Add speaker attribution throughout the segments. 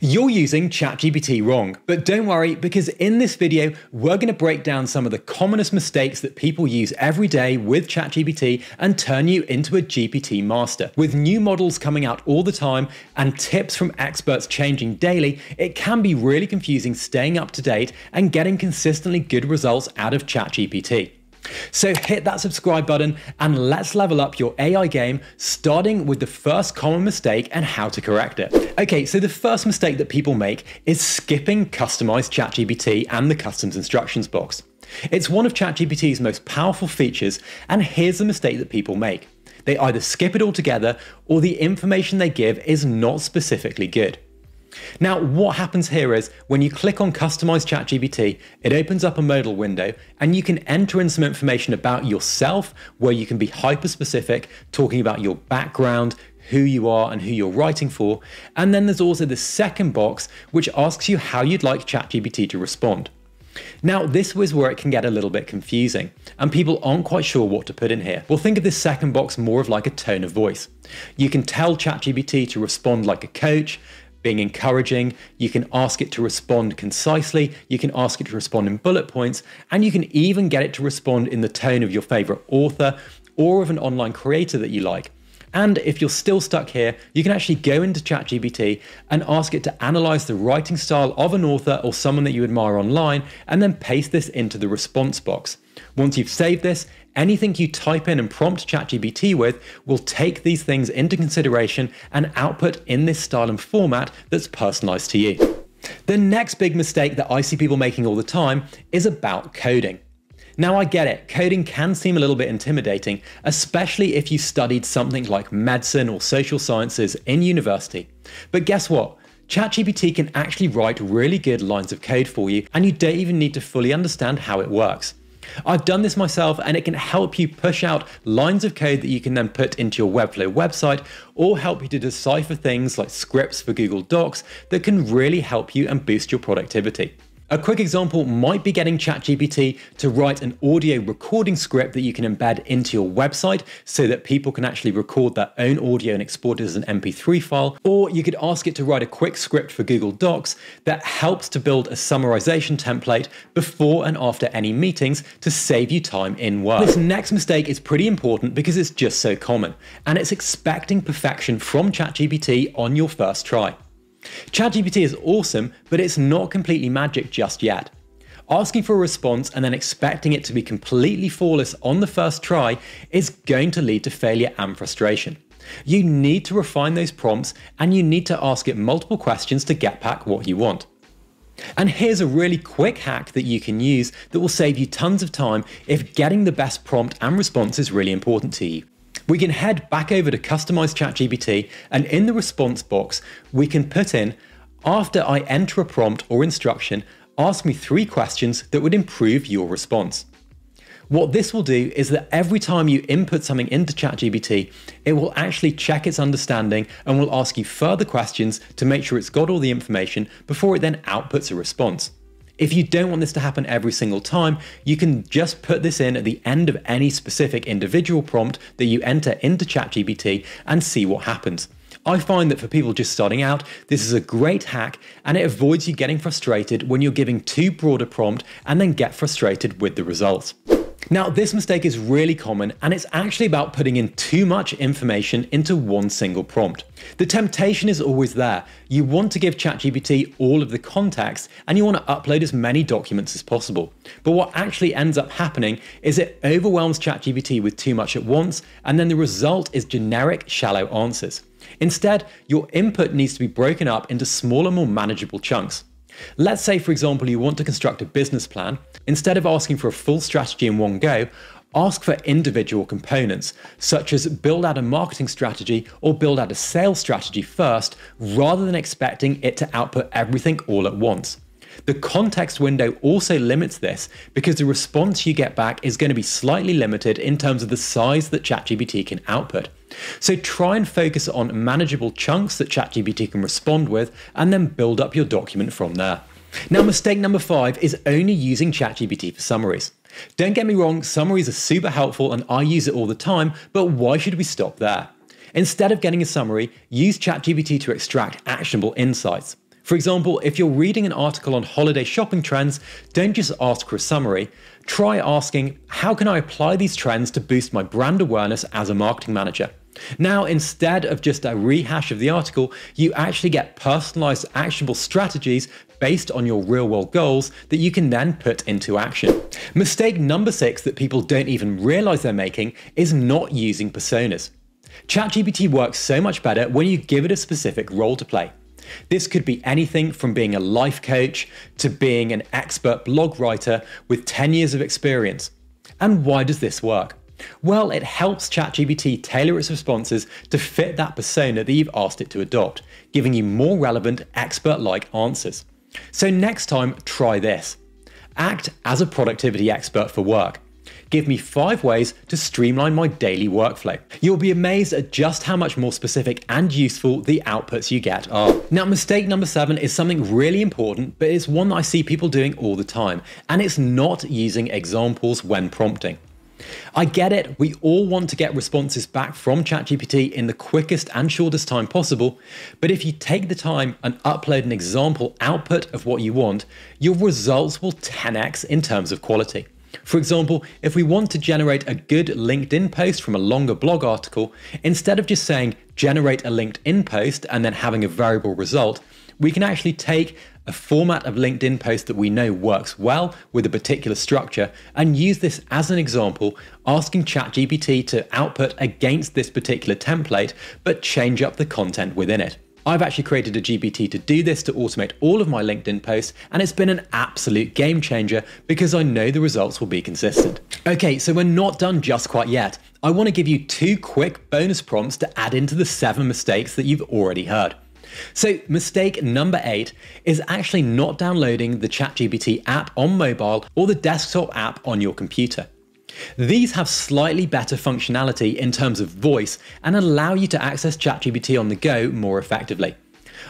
Speaker 1: You're using ChatGPT wrong, but don't worry because in this video, we're going to break down some of the commonest mistakes that people use every day with ChatGPT and turn you into a GPT master. With new models coming out all the time and tips from experts changing daily, it can be really confusing staying up to date and getting consistently good results out of ChatGPT. So hit that subscribe button and let's level up your AI game, starting with the first common mistake and how to correct it. Okay, so the first mistake that people make is skipping customized ChatGPT and the customs instructions box. It's one of ChatGPT's most powerful features, and here's the mistake that people make. They either skip it altogether or the information they give is not specifically good. Now, what happens here is when you click on Customize ChatGPT, it opens up a modal window and you can enter in some information about yourself where you can be hyper specific, talking about your background, who you are, and who you're writing for. And then there's also the second box, which asks you how you'd like ChatGPT to respond. Now, this was where it can get a little bit confusing, and people aren't quite sure what to put in here. We'll think of this second box more of like a tone of voice. You can tell ChatGPT to respond like a coach, being encouraging. You can ask it to respond concisely. You can ask it to respond in bullet points. And you can even get it to respond in the tone of your favorite author or of an online creator that you like. And if you're still stuck here, you can actually go into ChatGPT and ask it to analyze the writing style of an author or someone that you admire online and then paste this into the response box. Once you've saved this, anything you type in and prompt ChatGPT with will take these things into consideration and output in this style and format that's personalized to you. The next big mistake that I see people making all the time is about coding. Now, I get it, coding can seem a little bit intimidating, especially if you studied something like medicine or social sciences in university. But guess what? ChatGPT can actually write really good lines of code for you, and you don't even need to fully understand how it works. I've done this myself and it can help you push out lines of code that you can then put into your Webflow website or help you to decipher things like scripts for Google Docs that can really help you and boost your productivity. A quick example might be getting ChatGPT to write an audio recording script that you can embed into your website so that people can actually record their own audio and export it as an MP3 file. Or you could ask it to write a quick script for Google Docs that helps to build a summarization template before and after any meetings to save you time in work. This next mistake is pretty important because it's just so common, and it's expecting perfection from ChatGPT on your first try. ChatGPT is awesome, but it's not completely magic just yet. Asking for a response and then expecting it to be completely flawless on the first try is going to lead to failure and frustration. You need to refine those prompts and you need to ask it multiple questions to get back what you want. And here's a really quick hack that you can use that will save you tons of time if getting the best prompt and response is really important to you. We can head back over to Customize ChatGPT and in the response box, we can put in, after I enter a prompt or instruction, ask me three questions that would improve your response. What this will do is that every time you input something into ChatGPT, it will actually check its understanding and will ask you further questions to make sure it's got all the information before it then outputs a response. If you don't want this to happen every single time, you can just put this in at the end of any specific individual prompt that you enter into ChatGPT and see what happens. I find that for people just starting out, this is a great hack and it avoids you getting frustrated when you're giving too broad a prompt and then get frustrated with the results. Now, this mistake is really common and it's actually about putting in too much information into one single prompt. The temptation is always there. You want to give ChatGPT all of the context and you want to upload as many documents as possible. But what actually ends up happening is it overwhelms ChatGPT with too much at once and then the result is generic, shallow answers. Instead, your input needs to be broken up into smaller, more manageable chunks. Let's say, for example, you want to construct a business plan. Instead of asking for a full strategy in one go, ask for individual components, such as build out a marketing strategy or build out a sales strategy first, rather than expecting it to output everything all at once. The context window also limits this because the response you get back is going to be slightly limited in terms of the size that ChatGPT can output. So try and focus on manageable chunks that ChatGPT can respond with and then build up your document from there. Now, mistake number five is only using ChatGPT for summaries. Don't get me wrong, summaries are super helpful and I use it all the time, but why should we stop there? Instead of getting a summary, use ChatGPT to extract actionable insights. For example, if you're reading an article on holiday shopping trends, don't just ask for a summary. Try asking, how can I apply these trends to boost my brand awareness as a marketing manager? Now, instead of just a rehash of the article, you actually get personalized actionable strategies based on your real world goals that you can then put into action. Mistake number six that people don't even realize they're making is not using personas. ChatGPT works so much better when you give it a specific role to play. This could be anything from being a life coach to being an expert blog writer with 10 years of experience. And why does this work? Well, it helps ChatGPT tailor its responses to fit that persona that you've asked it to adopt, giving you more relevant, expert like answers. So, next time, try this act as a productivity expert for work. Give me five ways to streamline my daily workflow. You'll be amazed at just how much more specific and useful the outputs you get are. Now, mistake number seven is something really important, but it's one that I see people doing all the time, and it's not using examples when prompting. I get it, we all want to get responses back from ChatGPT in the quickest and shortest time possible, but if you take the time and upload an example output of what you want, your results will 10x in terms of quality. For example, if we want to generate a good LinkedIn post from a longer blog article, instead of just saying generate a LinkedIn post and then having a variable result, we can actually take a format of LinkedIn post that we know works well with a particular structure and use this as an example, asking ChatGPT to output against this particular template, but change up the content within it. I've actually created a GPT to do this to automate all of my LinkedIn posts, and it's been an absolute game changer because I know the results will be consistent. Okay, so we're not done just quite yet. I want to give you two quick bonus prompts to add into the seven mistakes that you've already heard. So, mistake number eight is actually not downloading the ChatGPT app on mobile or the desktop app on your computer. These have slightly better functionality in terms of voice and allow you to access ChatGPT on the go more effectively.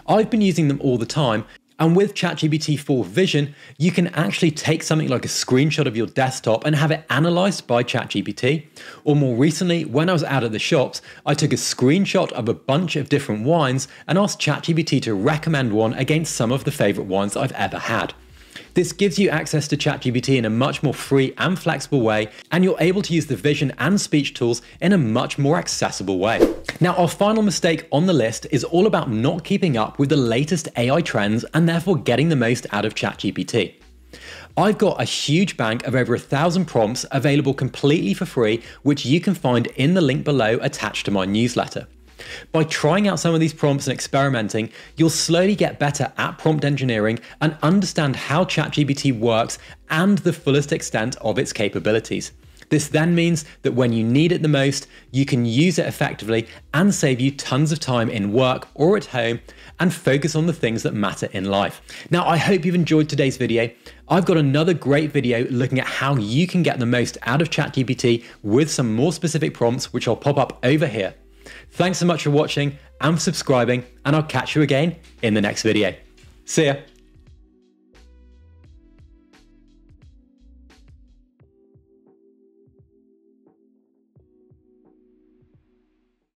Speaker 1: I've been using them all the time, and with ChatGPT 4 Vision, you can actually take something like a screenshot of your desktop and have it analyzed by ChatGPT. Or more recently, when I was out at the shops, I took a screenshot of a bunch of different wines and asked ChatGPT to recommend one against some of the favorite wines I've ever had. This gives you access to ChatGPT in a much more free and flexible way, and you're able to use the vision and speech tools in a much more accessible way. Now, our final mistake on the list is all about not keeping up with the latest AI trends and therefore getting the most out of ChatGPT. I've got a huge bank of over a thousand prompts available completely for free, which you can find in the link below attached to my newsletter. By trying out some of these prompts and experimenting, you'll slowly get better at prompt engineering and understand how ChatGPT works and the fullest extent of its capabilities. This then means that when you need it the most, you can use it effectively and save you tons of time in work or at home and focus on the things that matter in life. Now, I hope you've enjoyed today's video. I've got another great video looking at how you can get the most out of ChatGPT with some more specific prompts, which I'll pop up over here. Thanks so much for watching and subscribing, and I'll catch you again in the next video. See ya.